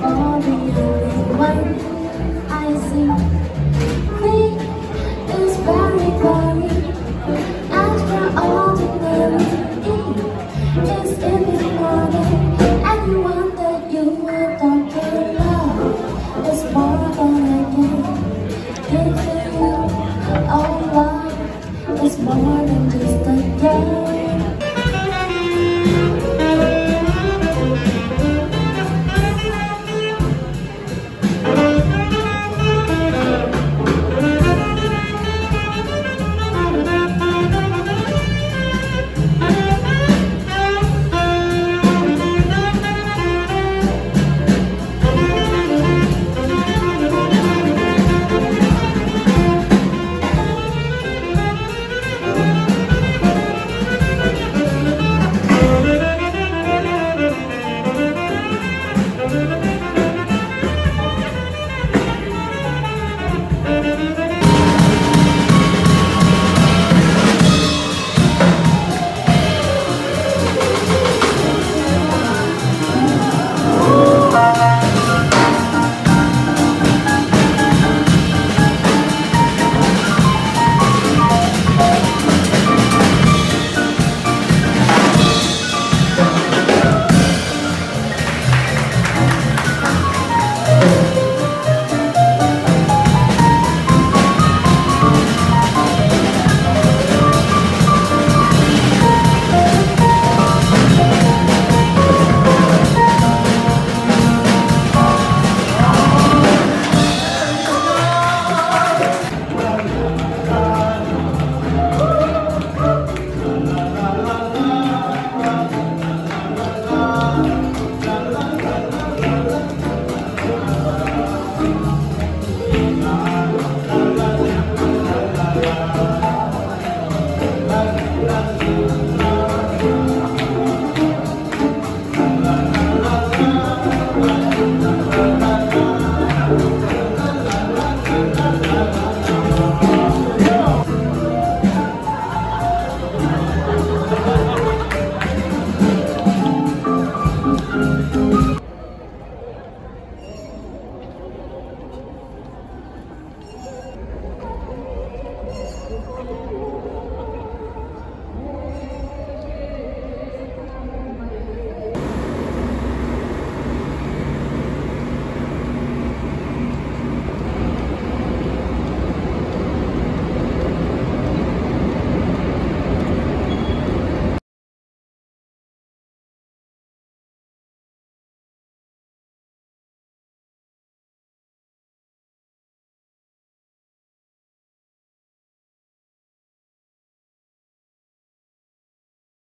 all the way I see.